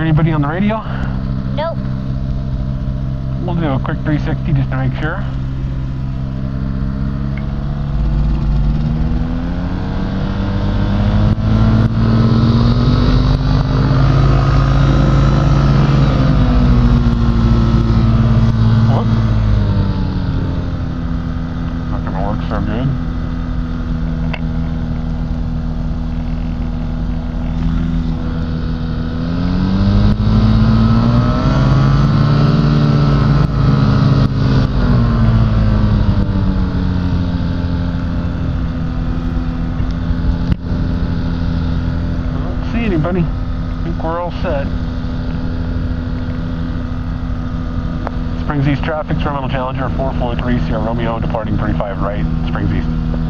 hear anybody on the radio? Nope. We'll do a quick 360 just to make sure. Terminal Challenger 443 Sierra Romeo departing 35 right, Springs East.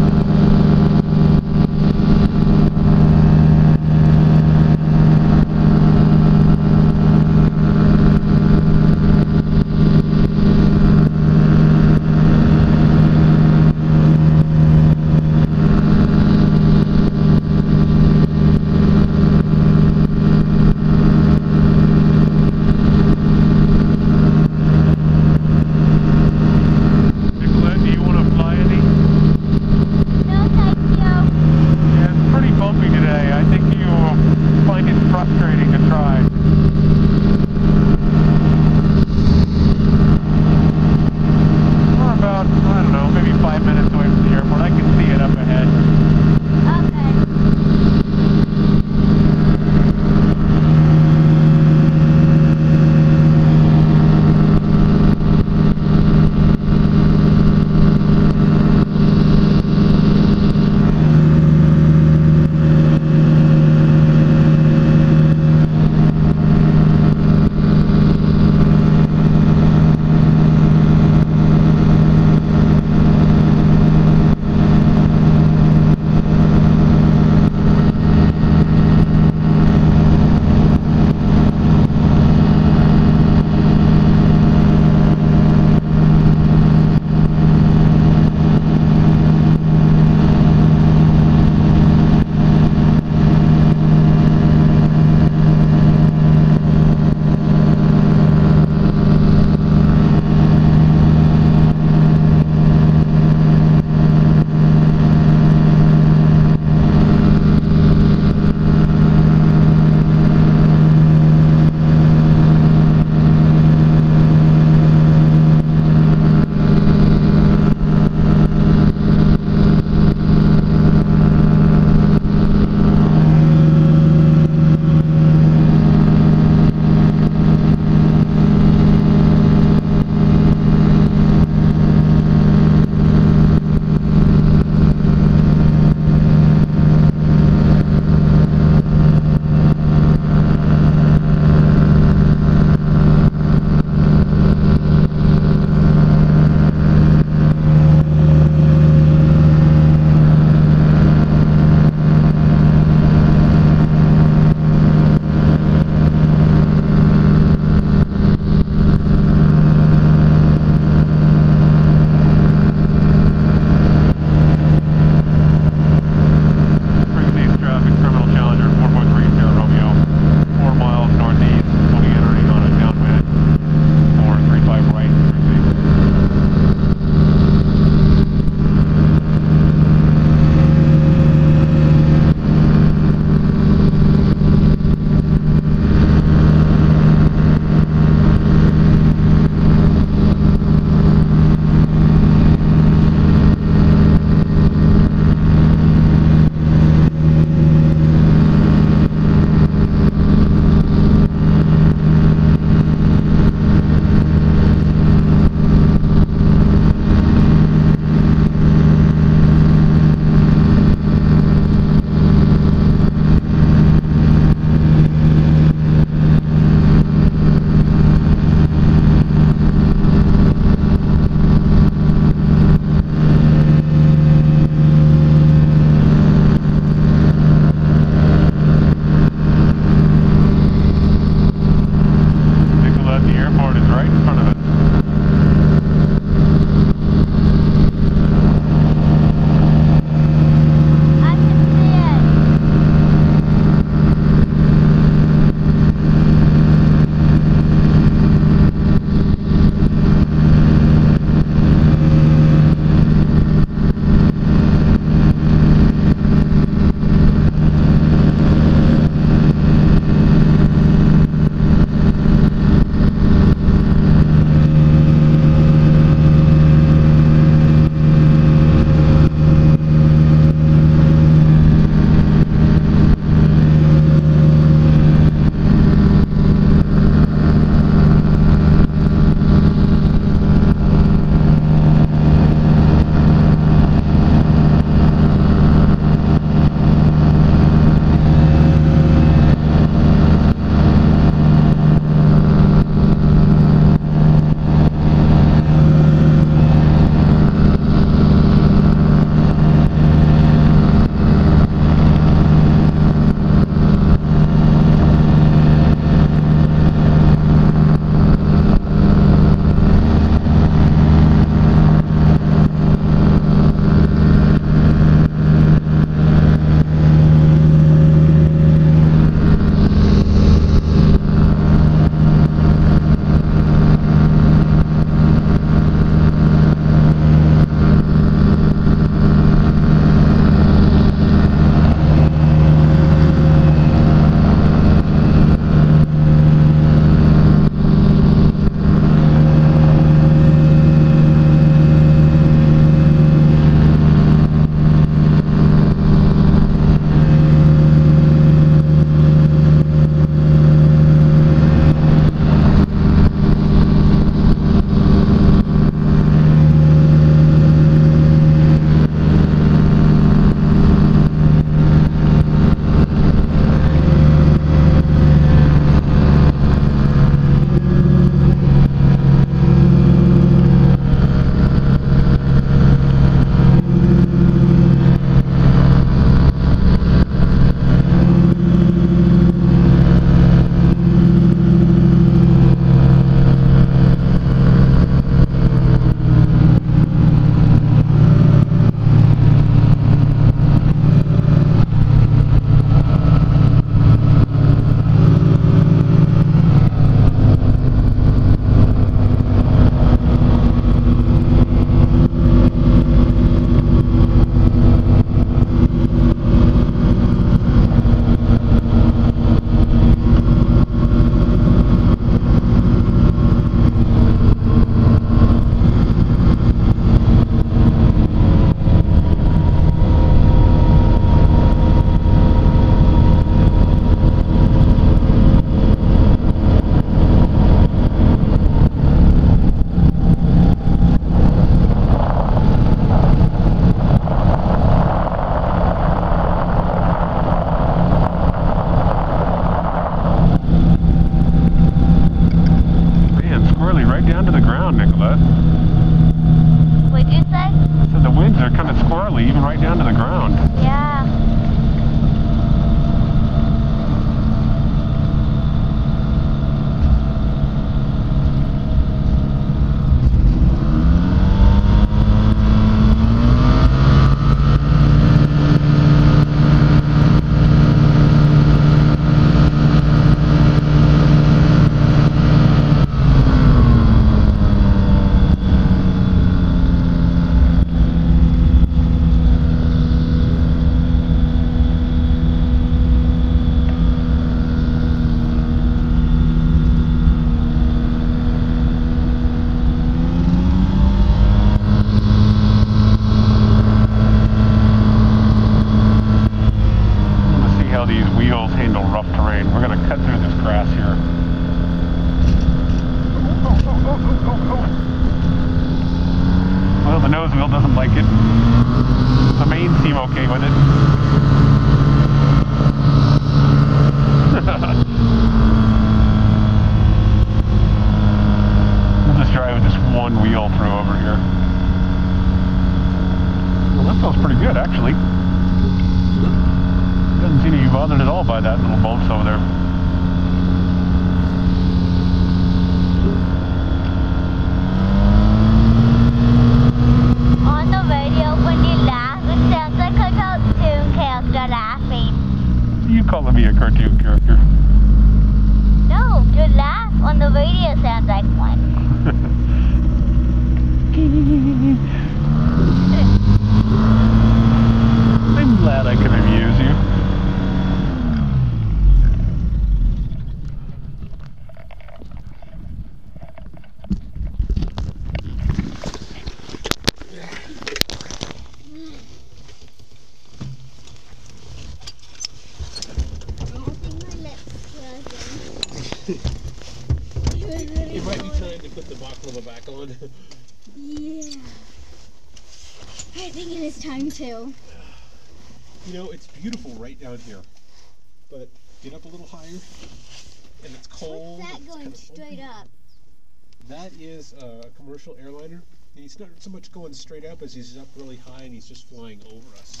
commercial airliner. And he's not so much going straight up as he's up really high and he's just flying over us.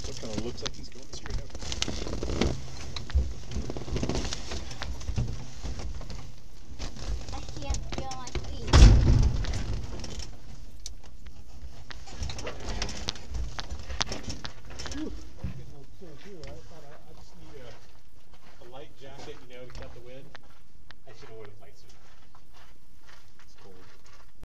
So it kind of looks like he's going straight up.